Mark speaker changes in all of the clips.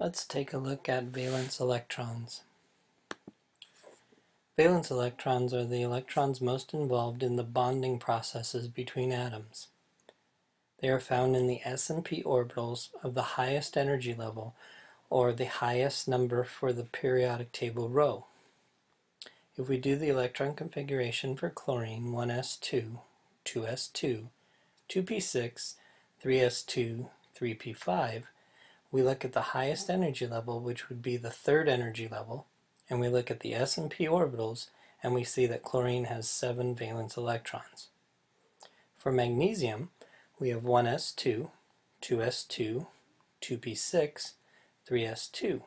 Speaker 1: Let's take a look at valence electrons. Valence electrons are the electrons most involved in the bonding processes between atoms. They are found in the s and p orbitals of the highest energy level, or the highest number for the periodic table row. If we do the electron configuration for chlorine 1s2, 2s2, 2p6, 3s2, 3p5, we look at the highest energy level, which would be the third energy level, and we look at the s and p orbitals, and we see that chlorine has seven valence electrons. For magnesium, we have 1s2, 2s2, 2p6, 3s2.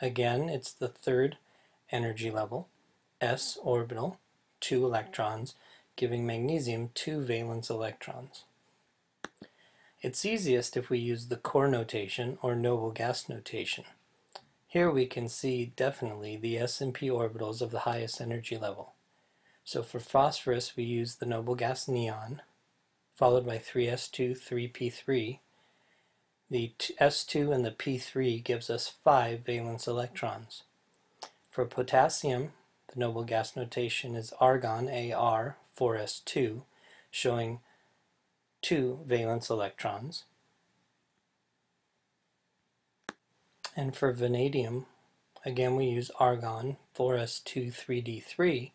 Speaker 1: Again, it's the third energy level, s orbital, two electrons, giving magnesium two valence electrons. It's easiest if we use the core notation or noble gas notation. Here we can see definitely the s and p orbitals of the highest energy level. So for phosphorus we use the noble gas neon, followed by 3s2, 3p3. The s2 and the p3 gives us 5 valence electrons. For potassium, the noble gas notation is argon, Ar, 4s2, showing two valence electrons. And for vanadium, again we use argon 4s2 3d3,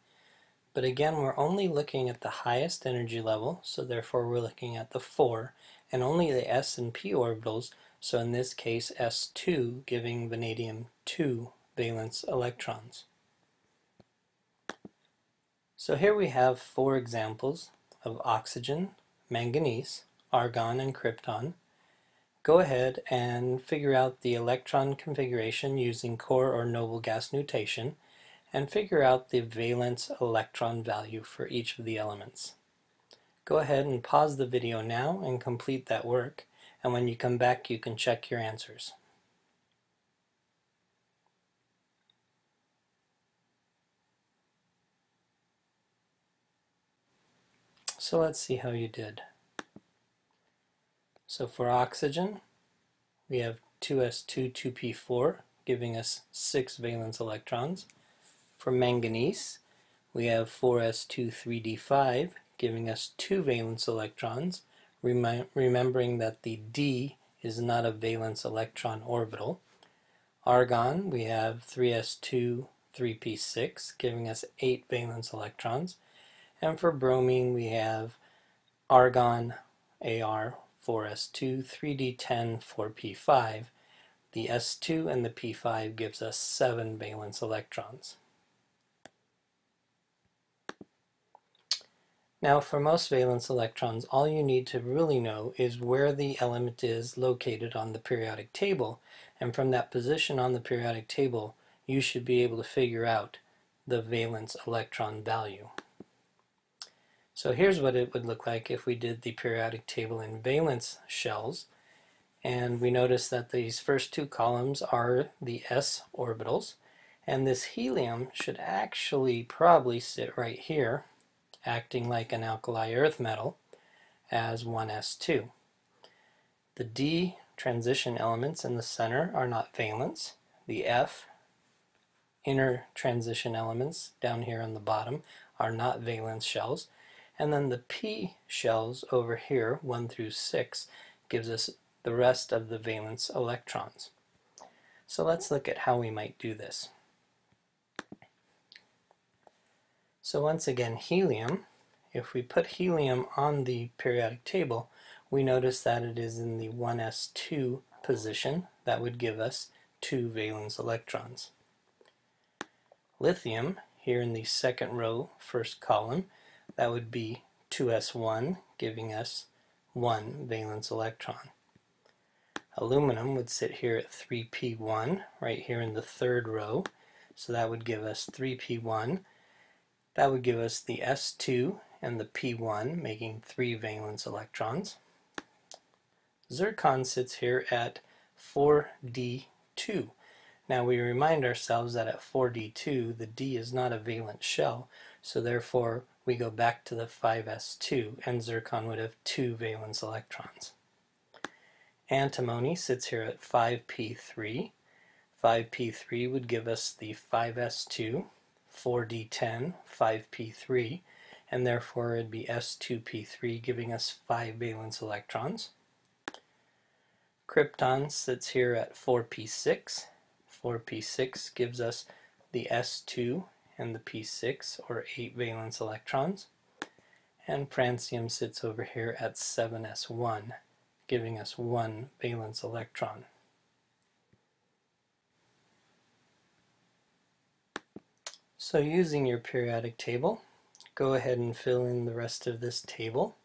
Speaker 1: but again we're only looking at the highest energy level, so therefore we're looking at the 4, and only the s and p orbitals, so in this case s2 giving vanadium 2 valence electrons. So here we have four examples of oxygen, manganese, argon, and krypton, go ahead and figure out the electron configuration using core or noble gas notation and figure out the valence electron value for each of the elements. Go ahead and pause the video now and complete that work and when you come back you can check your answers. So let's see how you did. So for oxygen, we have 2s2, 2p4, giving us 6 valence electrons. For manganese, we have 4s2, 3d5, giving us 2 valence electrons, remi remembering that the d is not a valence electron orbital. Argon, we have 3s2, 3p6, giving us 8 valence electrons. And for bromine, we have argon, Ar, 4s2, 3d10, 4p5. The s2 and the p5 gives us 7 valence electrons. Now for most valence electrons, all you need to really know is where the element is located on the periodic table, and from that position on the periodic table, you should be able to figure out the valence electron value. So here's what it would look like if we did the periodic table in valence shells. And we notice that these first two columns are the s orbitals. And this helium should actually probably sit right here, acting like an alkali earth metal, as 1s2. The d transition elements in the center are not valence. The f inner transition elements down here on the bottom are not valence shells. And then the P shells over here, 1 through 6, gives us the rest of the valence electrons. So let's look at how we might do this. So once again, helium, if we put helium on the periodic table, we notice that it is in the 1s2 position. That would give us two valence electrons. Lithium, here in the second row, first column, that would be 2s1, giving us 1 valence electron. Aluminum would sit here at 3p1, right here in the third row, so that would give us 3p1. That would give us the s2 and the p1, making 3 valence electrons. Zircon sits here at 4d2. Now we remind ourselves that at 4d2 the d is not a valence shell, so therefore we go back to the 5s2 and zircon would have two valence electrons. Antimony sits here at 5p3 5p3 would give us the 5s2, 4d10, 5p3, and therefore it'd be s2p3 giving us 5 valence electrons. Krypton sits here at 4p6. 4p6 gives us the s2 and the p6 or 8 valence electrons. And francium sits over here at 7s1 giving us one valence electron. So using your periodic table, go ahead and fill in the rest of this table.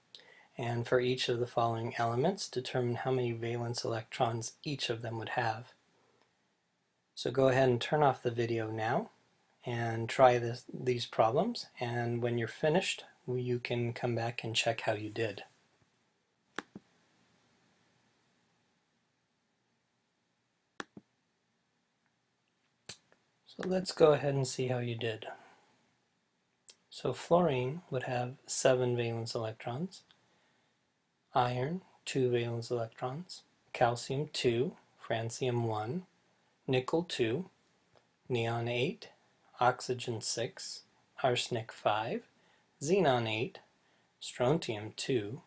Speaker 1: And for each of the following elements, determine how many valence electrons each of them would have. So go ahead and turn off the video now and try this, these problems. And when you're finished, you can come back and check how you did. So let's go ahead and see how you did. So fluorine would have 7 valence electrons, iron 2 valence electrons, calcium 2, francium 1, nickel 2, neon 8, oxygen 6, arsenic 5, xenon 8, strontium 2,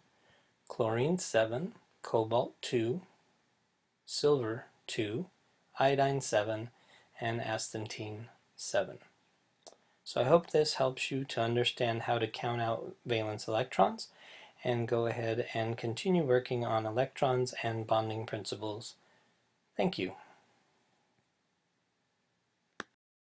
Speaker 1: chlorine 7, cobalt 2, silver 2, iodine 7, and astatine 7. So I hope this helps you to understand how to count out valence electrons and go ahead and continue working on electrons and bonding principles. Thank you.